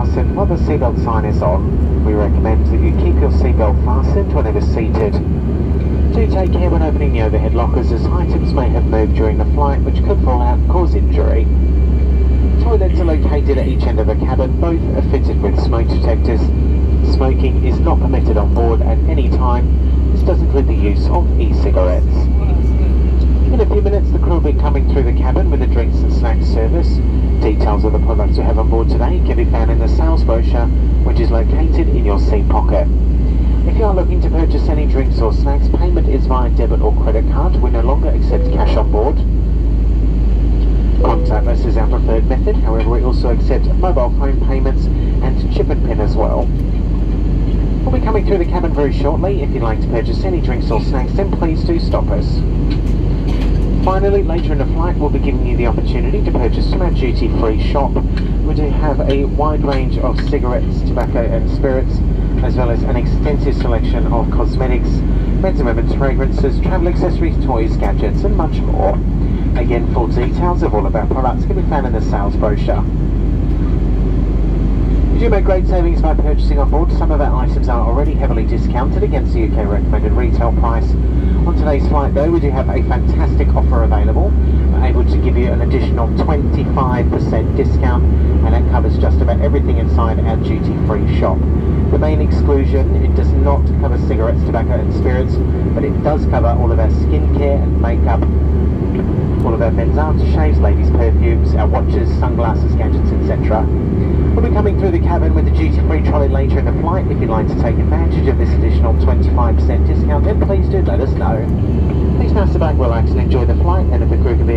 fastened while the seatbelt sign is on. We recommend that you keep your seatbelt fastened whenever seated. Do take care when opening the overhead lockers as items may have moved during the flight which could fall out and cause injury. Toilets are located at each end of the cabin, both are fitted with smoke detectors. Smoking is not permitted on board at any time. This does include the use of e-cigarettes. In a few minutes the crew will be coming through the cabin with a drinks and snacks service. Details of the products we have on board today can be found in the sales brochure which is located in your seat pocket. If you are looking to purchase any drinks or snacks, payment is via debit or credit card. We no longer accept cash on board. Contactless is our preferred method, however we also accept mobile phone payments and chip and pin as well. We'll be coming through the cabin very shortly. If you'd like to purchase any drinks or snacks, then please do stop us. Finally, later in the flight, we'll be giving you the opportunity to purchase from our duty-free shop. We do have a wide range of cigarettes, tobacco and spirits, as well as an extensive selection of cosmetics, men's and women's fragrances, travel accessories, toys, gadgets and much more. Again, full details of all of our products can be found in the sales brochure. You do make great savings by purchasing on board. Some of our items are already heavily discounted against the UK recommended retail price. On today's flight though, we do have a fantastic offer available. We're able to give you an additional 25% discount and that covers just about everything inside our duty-free shop. The main exclusion, it does not cover cigarettes, tobacco and spirits, but it does cover all of our skincare and makeup, all of our men's aftershaves, ladies' perfumes, sunglasses, gadgets, etc. We'll be coming through the cabin with the duty-free trolley later in the flight. If you'd like to take advantage of this additional 25% discount, then please do let us know. Please now sit back, relax and enjoy the flight, and if the crew can be